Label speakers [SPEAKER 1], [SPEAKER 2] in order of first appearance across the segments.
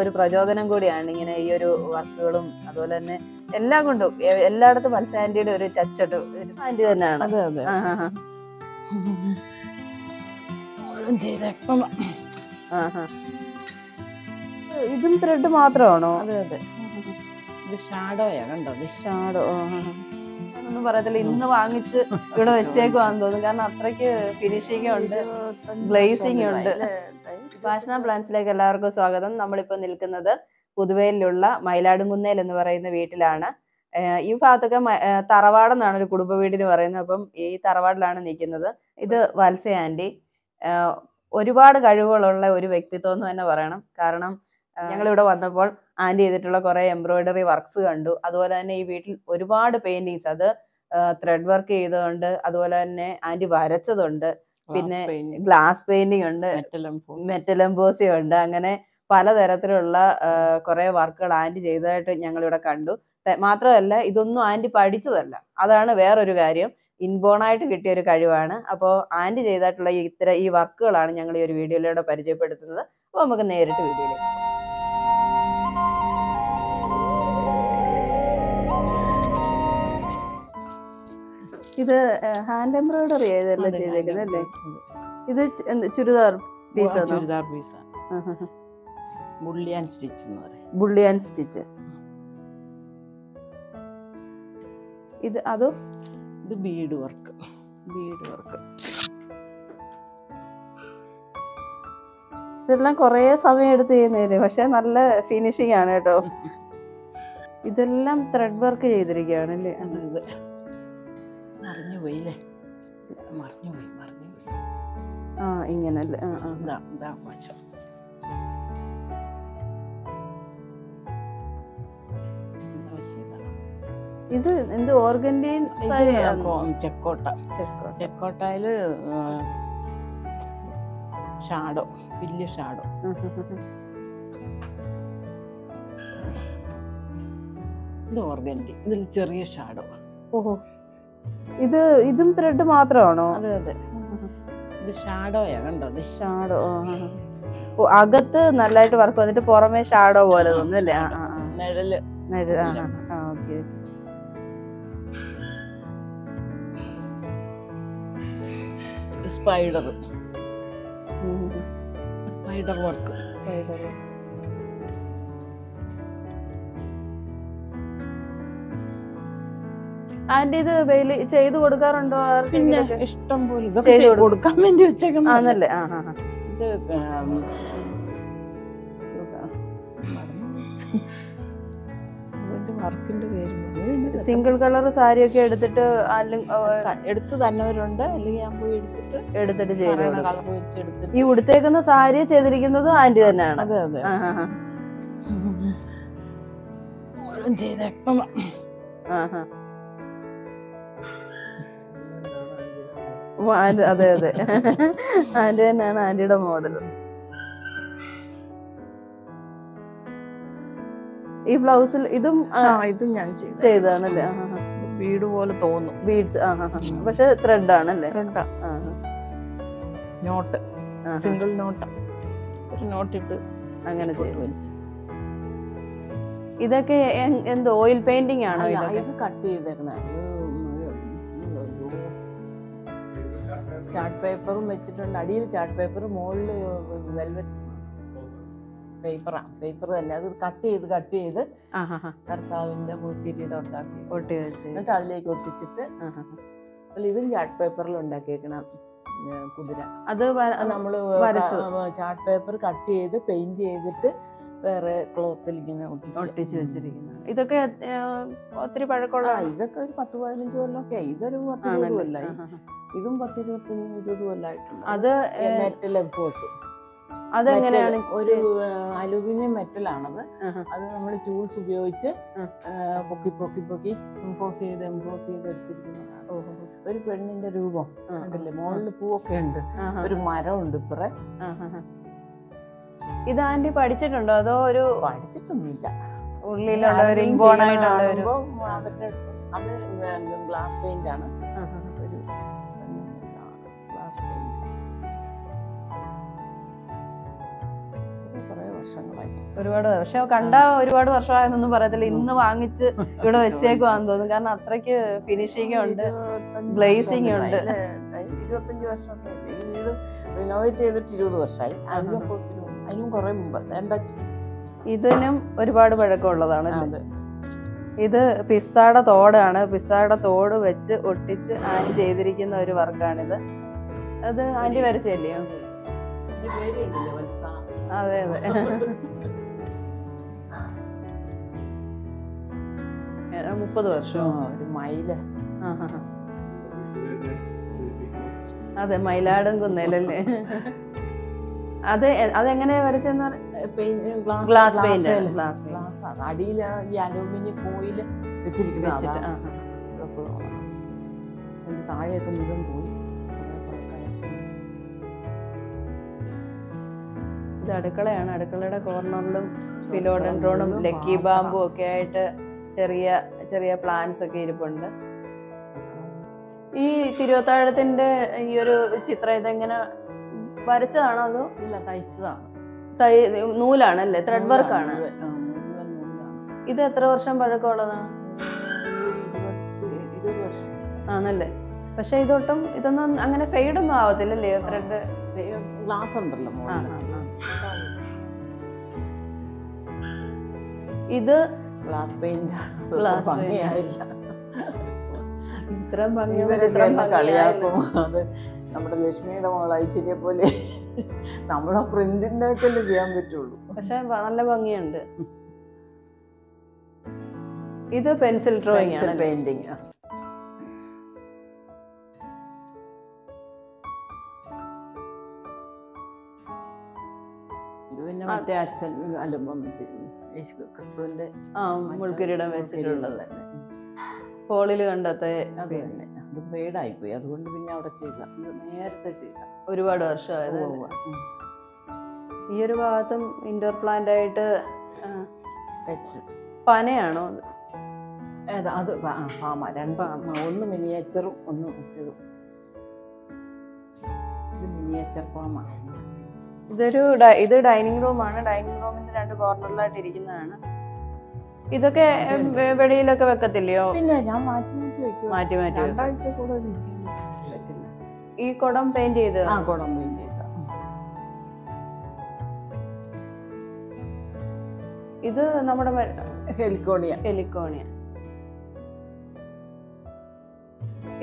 [SPEAKER 1] ഒരു പ്രചോദനം കൂടിയാണ് ഇങ്ങനെ ഈ ഒരു വർക്കുകളും അതുപോലെ തന്നെ എല്ലാം കൊണ്ടും. എല്ലായിടത്തും മത്സ്യ ഒരു ടച്ച് ഒരു തന്നെയാണ്. ഇതും ത്രെഡ് മാത്രമാണോ?
[SPEAKER 2] അതെ അതെ. ഇത് ഷാഡോയാണ് കണ്ടോ?
[SPEAKER 1] ഷാഡോ ഒന്നും പറയത്തില്ല. ഇന്ന് വാങ്ങിച്ച് ഇവിടെ വെച്ചേക്കുവാന്ന് തോന്നുന്നു. കാരണം അത്രയ്ക്ക് ഫിനിഷിംഗ് ഉണ്ട് ഗ്ലേസിംഗ് ഉണ്ട്. ഭാഷണ പ്ലാൻസിലേക്ക് എല്ലാവർക്കും സ്വാഗതം. നമ്മളിപ്പോൾ നിൽക്കുന്നത് പുതുവയിലുള്ള മയിലാടുംകുന്നേൽ എന്ന് പറയുന്ന വീട്ടിലാണ്. ഈ ഭാഗത്തൊക്കെ തറവാടെന്നാണ് ഒരു കുടുംബ വീടിന് പറയുന്നത്. അപ്പം ഈ തറവാടിലാണ് നിൽക്കുന്നത്. ഇത് വത്സ ആന്റി. ഒരുപാട് കഴിവുകളുള്ള ഒരു വ്യക്തിത്വം എന്ന് തന്നെ പറയണം. കാരണം ഞങ്ങൾ ഇവിടെ വന്നപ്പോൾ ആന്റി ചെയ്തിട്ടുള്ള കുറേ എംബ്രോയിഡറി വർക്ക്സ് കണ്ടു. അതുപോലെ തന്നെ ഈ വീട്ടിൽ ഒരുപാട് പെയിന്റിങ്സ്. അത് ത്രെഡ് വർക്ക് ചെയ്തതുണ്ട്. അതുപോലെ തന്നെ ആന്റി വരച്ചതുണ്ട്. പിന്നെ ഗ്ലാസ് പെയിന്റിംഗ് ഉണ്ട്. മെറ്റൽ എംബോസി ഉണ്ട്. അങ്ങനെ പലതരത്തിലുള്ള കുറേ വർക്കുകൾ ആന്റി ചെയ്തതായിട്ട് ഞങ്ങൾ ഇവിടെ കണ്ടു മാത്രമല്ല ഇതൊന്നും ആന്റി പഠിച്ചതല്ല. അതാണ് വേറൊരു കാര്യം. ഇൻബോണായിട്ട് കിട്ടിയ ഒരു കഴിവാണ്. അപ്പോൾ ആന്റി ചെയ്തിട്ടുള്ള ഈ ഇത്തരം ഈ വർക്കുകളാണ് ഞങ്ങൾ ഈ ഒരു വീഡിയോയിലൂടെ പരിചയപ്പെടുത്തുന്നത്. അപ്പോൾ നമുക്ക് നേരിട്ട് വീഡിയോയിലേക്ക് ഇത് ഹാൻഡ് എംബ്രോയിഡറി ചെയ്തെല്ലാം ചെയ്തേക്കുന്നത് അല്ലേ? ഇത് ചുരിദാർ പീസ്
[SPEAKER 2] ചുരിദാർ പീസാണ് ബുള്ളിയാൻ സ്റ്റിച്ച് എന്ന് പറയും.
[SPEAKER 1] Bullion stitch. ഇത് അതോ?
[SPEAKER 2] ഇത് ബീഡ് വർക്ക്.
[SPEAKER 1] Bede work. ഇതെല്ലാം കുറേ സമയം എടുത്ത് ചെയ്യുന്നതല്ലേ? പക്ഷെ നല്ല ഫിനിഷിംഗ് ആണ് കേട്ടോ. ഇതെല്ലാം ത്രെഡ് വർക്ക് ചെയ്തിരിക്കുകയാണ് അല്ലേ
[SPEAKER 2] പോയില്ലേ? മറിഞ്ഞു പോയി മറിഞ്ഞു പോയി
[SPEAKER 1] ആ ഇങ്ങനല്ലേ ആ. ആ
[SPEAKER 2] ഇതാ ഇതാ ഇതാ
[SPEAKER 1] എന്ത്
[SPEAKER 2] കോ- ചെക്കോട്ട. ചെക്കോട്ടയിൽ ഷാഡോ വലിയ ഷാഡോ. ഇത് ഓർഗന്റി ഇതിൽ ചെറിയ ഷാഡോ.
[SPEAKER 1] ഓഹോ. ഇത് ഇതും ത്രെഡ് മാത്രമാണോ?
[SPEAKER 2] അതെ അതെ. ഇത് ഷാഡോയാ കണ്ടോ?
[SPEAKER 1] ഷാഡോ ഓ അകത്ത് നല്ലതായിട്ട് വർക്ക് വന്നിട്ട് പുറമെ ഷാഡോ പോലെ തോന്നുന്നു അല്ലേ ആ ആ നിഴൽ. ആ ആ okay
[SPEAKER 2] spider spider work
[SPEAKER 1] spider aunty ഇത് വെയിൽ ചെയ്തു കൊടുക്കാറുണ്ടോ?
[SPEAKER 2] പിന്നെ ഇഷ്ടം പോലെ. ഇതൊക്കെ
[SPEAKER 1] ചെയ്ത്
[SPEAKER 2] ചെയ്ത്
[SPEAKER 1] കൊടുക്കും.
[SPEAKER 2] കൊടുക്കാൻ വേണ്ടി വെച്ചേക്കണം
[SPEAKER 1] ആന്നല്ലേ? ആ ആ.
[SPEAKER 2] ഇത് വർക്കിന്റെ പേര്
[SPEAKER 1] സിംഗിൾ കളർ സാരിയൊക്കെ എടുത്തിട്ട്
[SPEAKER 2] എടുത്തു തന്നവരുണ്ട്. അല്ലെങ്കിൽ ഞാൻ പോയി എടുത്തിട്ട്
[SPEAKER 1] എടുത്തിട്ട് ചെയ്തു ഈ ഉടുത്തേക്കുന്ന സാരി ചെയ്തിരിക്കുന്നത് ആന്റി തന്നെയാണ്.
[SPEAKER 2] അതെ അതെ.
[SPEAKER 1] ആ, അതെ അതെ. ആന്റി തന്നെയാണ് ആന്റിയുടെ മോഡൽ ഈ ബ്ലൗസിൽ ഇതും
[SPEAKER 2] ഇത് ഞാൻ ചെയ്തു
[SPEAKER 1] ചെയ്തതാണല്ലേ?
[SPEAKER 2] വീട് പോലെ തോന്നും.
[SPEAKER 1] ബീഡ്സ് ആ. പക്ഷെ ത്രെഡ് ആണല്ലേ?
[SPEAKER 2] നോട്ട്. സിംഗിൾ നോട്ട് നോട്ട് ഇട്ട്
[SPEAKER 1] അങ്ങനെ ചെയ്തു. ഇതൊക്കെ എന്ത് ഓയിൽ പെയിന്റിംഗ് ആണോ
[SPEAKER 2] ഇത് കട്ട് ചെയ്തേക്കണ ചാർട്ട് പേപ്പറും വെച്ചിട്ടുണ്ട്. അടിയിൽ ചാർട്ട് പേപ്പർ മുകളിൽ വെൽവെറ്റ് പേപ്പറാണ് പേപ്പർ തന്നെ. അത് കട്ട് ചെയ്ത് കട്ട് ചെയ്ത്. കർത്താവിന്റെ മുൾക്കിരീടം ഉണ്ടാക്കി. എന്നിട്ട് അതിലേക്ക് ഒട്ടിച്ചിട്ട് ഇതും ചാർട്ട് പേപ്പറിൽ ഉണ്ടാക്കിയേക്കണം കുതിര.
[SPEAKER 1] അത്
[SPEAKER 2] നമ്മൾ ചാർട്ട് പേപ്പർ കട്ട് ചെയ്ത് പെയിന്റ് ചെയ്തിട്ട് വേറെ ക്ലോത്തിൽ ഇങ്ങനെ ഒട്ടിച്ച്.
[SPEAKER 1] വെച്ചിരിക്കുന്നത് ഇതൊക്കെ ഒത്തിരി പഴക്കമുള്ള
[SPEAKER 2] ഇതൊക്കെ ഒരു പത്ത് പതിനഞ്ച് കൊല്ലമൊക്കെ ഇതൊരു പത്ത് ഇരുപത് കൊല്ലായി. ഇതും പത്ത് ഇരുപത്തി ഇരുപത് കൊല്ലമായിട്ടുണ്ട്
[SPEAKER 1] അത്
[SPEAKER 2] മെറ്റൽ എംഫോസ്
[SPEAKER 1] അതെങ്ങനെയാണ്
[SPEAKER 2] ഒരു അലുമിനിയം മെറ്റലാണത്. അത് നമ്മൾ ടൂൾസ് ഉപയോഗിച്ച് പൊക്കി പൊക്കി പൊക്കി എംഫോസ് ചെയ്ത് എംഫോസ് ചെയ്ത് എടുത്തിരിക്കുന്നതാണ് ഒരു പെണ്ണിന്റെ രൂപം കണ്ടില്ലേ? മുകളിൽ പൂവൊക്കെ ഉണ്ട്. ഒരു മരം ഉണ്ട് ഇപ്പറേ.
[SPEAKER 1] ഇത് ആന്റി പഠിച്ചിട്ടുണ്ടോ? അതോ ഒരു
[SPEAKER 2] പഠിച്ചിട്ടൊന്നുമില്ല.
[SPEAKER 1] ഉള്ളിലുള്ള ഒരു ഇൻബോൺ ആയിട്ടുള്ള ഒരു
[SPEAKER 2] അവരുടെ അത് ഗ്ലാസ് പെയിന്റ് ആണ്. ഒരു ഗ്ലാസ് പെയിന്റ്
[SPEAKER 1] ഒരുപാട് പക്ഷെ കണ്ട ഒരുപാട് വർഷമായെന്നൊന്നും പറയത്തില്ല. ഇന്ന് വാങ്ങിച്ച് ഇവിടെ വെച്ചേക്കുവാന്ന് തോന്നുന്നു. കാരണം അത്രയ്ക്ക് ഫിനിഷിംഗ് ഉണ്ട്.
[SPEAKER 2] ഗ്ലേസിംഗ്
[SPEAKER 1] ഉണ്ട്.
[SPEAKER 2] ഇരുപത്തഞ്ച് വർഷം ഈ വീട് റിനോവേറ്റ് ചെയ്തിട്ട് ഇരുപത് വർഷമായി. അതിനൊപ്പം. അതിനും കുറേ മുമ്പ്.
[SPEAKER 1] ഇതിനും ഒരുപാട് പഴക്കമുള്ളതാണ്
[SPEAKER 2] അതെ.
[SPEAKER 1] ഇത് പിസ്താടെ തോടാണ്. പിസ്താടെ തോട് വെച്ച് ഒട്ടിച്ച് ആന്റി ചെയ്തിരിക്കുന്ന ഒരു വർക്കാണിത്. അത് ആന്റി
[SPEAKER 2] വരച്ചല്ലേ
[SPEAKER 1] അതെ അതെ. മുപ്പത് വർഷം.
[SPEAKER 2] ഒരു
[SPEAKER 1] അതെ മയിലാടും കുന്നേലല്ലേ? അത് അതെങ്ങനെ വരച്ചെന്ന് ഗ്ലാസ് പെയിന്റ് ഗ്ലാസ്
[SPEAKER 2] ഗ്ലാസ് അടിയിൽ ഈ അലൂമിനിയം ഫോയിൽ വെച്ചിരിക്കുന്നത് താഴെയൊക്കെ മുഴുവൻ പോയി.
[SPEAKER 1] ഇത് അടുക്കളയാണ്. അടുക്കളയുടെ കോർണറിലും ഫിലോഡൻഡ്രോണും ലക്കി ബാമ്പും ഒക്കെ ആയിട്ട് ചെറിയ ചെറിയ പ്ലാന്റ്സ് ഒക്കെ ഇരിപ്പുണ്ട്. ഈ തിരുവത്താഴത്തിന്റെ ഈ ഒരു ചിത്രം ഇതെങ്ങനെ വരച്ചതാണോ അതോ
[SPEAKER 2] ഇല്ല തയ്ച്ചതാണ്.
[SPEAKER 1] തൈ നൂലാണല്ലേ? ത്രെഡ് വർക്ക് ആണ്. ഇത് എത്ര വർഷം പഴക്കമുള്ളതാണ്? ആണല്ലേ? പക്ഷെ ഇതൊട്ടും ഇതൊന്നും അങ്ങനെ ഫെയ്ഡ് ഒന്നും ആവത്തില്ലല്ലേ? ത്രെഡ്
[SPEAKER 2] ഗ്ലാസ് ഉണ്ടല്ലോ
[SPEAKER 1] ഇത്
[SPEAKER 2] ഗ്ലാസ് പെയിന്റ്
[SPEAKER 1] ഗ്ലാസ്
[SPEAKER 2] ഇവരൊക്കെ
[SPEAKER 1] ചിത്രം
[SPEAKER 2] കളിയാക്കും. അത് നമ്മുടെ ലക്ഷ്മിയുടെ മകൾ ഐശ്വര്യ പോലെ നമ്മളെ പ്രിന്റിന്റെ വെച്ചല്ലേ ചെയ്യാൻ പറ്റുള്ളൂ.
[SPEAKER 1] പക്ഷെ നല്ല ഭംഗിയുണ്ട്. ഇത് പെൻസിൽ ഡ്രോയിങ് ആണ്.
[SPEAKER 2] പെയിന്റിങ് പിന്നെ മറ്റേ അച്ഛൻ അലുമ്പം യേശു ക്രിസ്തുവിന്റെ
[SPEAKER 1] ആ മുൾക്കിരീടം വെച്ചിട്ടുള്ളത്. ഹോളിൽ കണ്ടത്തെ
[SPEAKER 2] അത് തന്നെ. അത് ഫെയ്ഡായിപ്പോയി അതുകൊണ്ട് പിന്നെ അവിടെ ചെയ്ത ഇത് നേരത്തെ ചെയ്ത.
[SPEAKER 1] ഒരുപാട് വർഷമായത്. ഈ ഒരു ഭാഗത്തും ഇൻഡോർ പ്ലാന്റ് ആയിട്ട്. പനയാണോ അത്?
[SPEAKER 2] പാമ രണ്ട്
[SPEAKER 1] പാമ.
[SPEAKER 2] ഒന്ന് മിനിയേച്ചറും ഒന്ന് മറ്റേതും. ഇത് മിനിയേച്ചർ പാമ
[SPEAKER 1] ഇതൊരു ഇത് ഡൈനിങ് റൂമാണ്. ഡൈനിങ് റൂമിന്റെ രണ്ട് കോർണറിലായിട്ട് ഇരിക്കുന്നതാണ് ഇതൊക്കെ വെളിയിലൊക്കെ വെക്കത്തില്ലയോ?
[SPEAKER 2] പിന്നെ ഞാൻ മാറ്റി മാറ്റി
[SPEAKER 1] മാറ്റി മാറ്റി
[SPEAKER 2] രണ്ടാഴ്ച കൂടെ ഇരിക്കാൻ പറ്റില്ല.
[SPEAKER 1] ഈ കുടം പെയിന്റ് ചെയ്ത്
[SPEAKER 2] ആ കുടം പെയിന്റ് ചെയ്ത
[SPEAKER 1] ഇത് നമ്മുടെ
[SPEAKER 2] ഹെലിക്കോണിയ.
[SPEAKER 1] ഹെലിക്കോണിയ.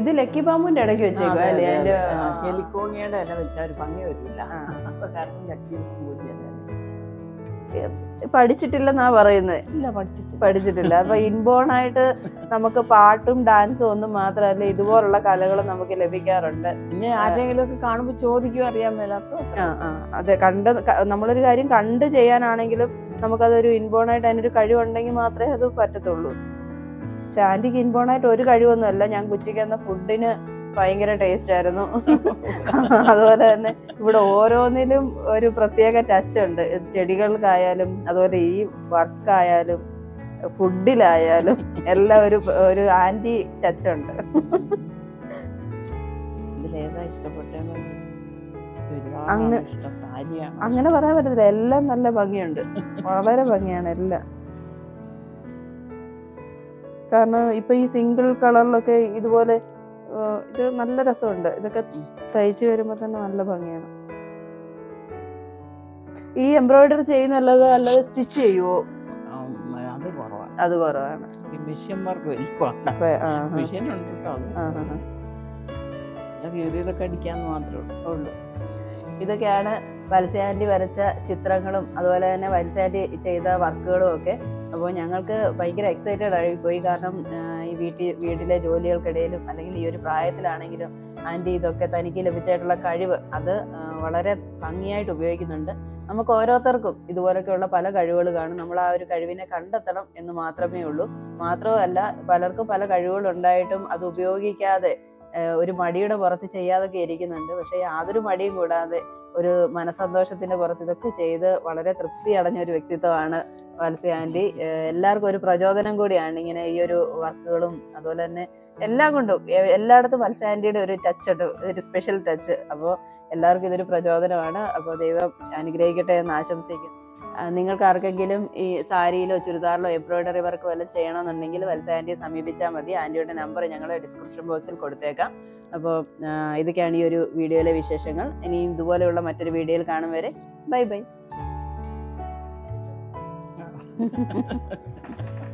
[SPEAKER 1] ഇത് ലക്കി പാമ്പിന്റെ ഇടയ്ക്ക് വെച്ചേക്കും അല്ലേ?
[SPEAKER 2] ഹെലിക്കോണിയുടെ ഇല വെച്ചാൽ ഒരു ഭംഗി വരില്ല. കാരണം ലക്കി പൂജയല്ലേ
[SPEAKER 1] പഠിച്ചിട്ടില്ലെന്നാ പറയുന്നത്
[SPEAKER 2] ഇല്ല പഠിച്ചിട്ടില്ല.
[SPEAKER 1] പഠിച്ചിട്ടില്ല. അപ്പൊ ഇൻബോൺ ആയിട്ട് നമുക്ക് പാട്ടും ഡാൻസും ഒന്നും മാത്രമല്ല ഇതുപോലുള്ള കലകൾ നമുക്ക് ലഭിക്കാറുണ്ട്.
[SPEAKER 2] പിന്നെ ആരെങ്കിലും ഒക്കെ കാണുമ്പോൾ ചോദിക്കും അറിയാൻ മേലാത്ത
[SPEAKER 1] ആ ആ. അതെ കണ്ട് നമ്മളൊരു കാര്യം കണ്ട് ചെയ്യാനാണെങ്കിലും നമുക്കതൊരു ഇൻബോൺ ആയിട്ട് അതിനൊരു കഴിവുണ്ടെങ്കിൽ മാത്രമേ അത് പറ്റത്തുള്ളൂ. ചാൻഡിക്ക് ഇൻബോൺ ആയിട്ട് ഒരു കഴിവൊന്നുമല്ല. ഞാൻ ഉച്ചയ്ക്ക് എന്ന ഫുഡിന് ഭയങ്കര ടേസ്റ്റ് ആയിരുന്നു. അതുപോലെ തന്നെ ഇവിടെ ഓരോന്നിലും ഒരു പ്രത്യേക ടച്ച് ഉണ്ട്. ചെടികൾക്കായാലും അതുപോലെ ഈ വർക്കായാലും ഫുഡിലായാലും എല്ലാം ഒരു ഒരു ആന്റി ടച്ച് ഉണ്ട്. അങ്ങനെ പറയാൻ പറ്റത്തില്ല. എല്ലാം നല്ല ഭംഗിയുണ്ട്. വളരെ ഭംഗിയാണ് എല്ലാം. കാരണം ഇപ്പൊ ഈ സിംഗിൾ കളറിലൊക്കെ ഇതുപോലെ ഇത് നല്ല രസമുണ്ട്. ഇതൊക്കെ. തയ്ച്ചു വരുമ്പോ തന്നെ നല്ല ഭംഗിയാണ്. ഈ എംബ്രോയിഡറി ചെയ്യുന്നല്ലാതെ അല്ലാതെ സ്റ്റിച്ച് ചെയ്യുവോ?
[SPEAKER 2] അത് കുറവാണ്.
[SPEAKER 1] അത്.
[SPEAKER 2] വർക്ക് ഉണ്ട് കേട്ടോ കീറിയതൊക്കെ അടിക്കാന്ന് മാത്രമേ ഉള്ളൂ.
[SPEAKER 1] ഇതൊക്കെയാണ് വത്സ്യാന്റി വരച്ച ചിത്രങ്ങളും അതുപോലെ തന്നെ വത്സ്യാന്റി ചെയ്ത വർക്കുകളും ഒക്കെ അപ്പോൾ ഞങ്ങൾക്ക് ഭയങ്കര എക്സൈറ്റഡ് ആയി പോയി. കാരണം ഈ വീട്ടിൽ വീട്ടിലെ ജോലികൾക്കിടയിലും അല്ലെങ്കിൽ ഈ ഒരു പ്രായത്തിലാണെങ്കിലും ആന്റി ഇതൊക്കെ തനിക്ക് ലഭിച്ചായിട്ടുള്ള കഴിവ് അത് വളരെ ഭംഗിയായിട്ട് ഉപയോഗിക്കുന്നുണ്ട്. നമുക്ക് ഓരോരുത്തർക്കും ഇതുപോലൊക്കെയുള്ള പല കഴിവുകൾ കാണും. നമ്മൾ ആ ഒരു കഴിവിനെ കണ്ടെത്തണം എന്ന് മാത്രമേ ഉള്ളൂ. മാത്രമല്ല പലർക്കും പല കഴിവുകൾ ഉണ്ടായിട്ടും അത് ഉപയോഗിക്കാതെ ഒരു മടിയുടെ പുറത്ത് ചെയ്യാതൊക്കെ ഇരിക്കുന്നുണ്ട്. പക്ഷേ യാതൊരു മടിയും കൂടാതെ ഒരു മനസന്തോഷത്തിന്റെ പുറത്ത് ഇതൊക്കെ ചെയ്ത് വളരെ തൃപ്തി അടഞ്ഞ ഒരു വ്യക്തിത്വമാണ് വത്സ്യ ആന്റി. ഏഹ് എല്ലാവർക്കും ഒരു പ്രചോദനം കൂടിയാണ് ഇങ്ങനെ ഈ ഒരു വർക്കുകളും അതുപോലെ തന്നെ എല്ലാം കൊണ്ടും. എല്ലായിടത്തും വത്സ്യ ആന്റിയുടെ ഒരു ടച്ച് ഉണ്ട് ഒരു സ്പെഷ്യൽ ടച്ച് അപ്പോൾ എല്ലാവർക്കും ഇതൊരു പ്രചോദനമാണ്. അപ്പോൾ ദൈവം അനുഗ്രഹിക്കട്ടെ എന്ന് ആശംസിക്കുന്നു. നിങ്ങൾക്ക് ആർക്കെങ്കിലും ഈ സാരിയിലോ ചുരിദാറിലോ എംബ്രോയ്ഡറി വർക്ക് വല്ലതും ചെയ്യണമെന്നുണ്ടെങ്കിൽ വത്സ ആന്റിയെ സമീപിച്ചാൽ മതി. ആന്റിയുടെ നമ്പർ ഞങ്ങൾ ഡിസ്ക്രിപ്ഷൻ ബോക്സിൽ കൊടുത്തേക്കാം. അപ്പോൾ ഇതൊക്കെയാണ് ഈ ഒരു വീഡിയോയിലെ വിശേഷങ്ങൾ. ഇനിയും ഇതുപോലെയുള്ള മറ്റൊരു വീഡിയോയിൽ കാണും വരെ. Bye bye.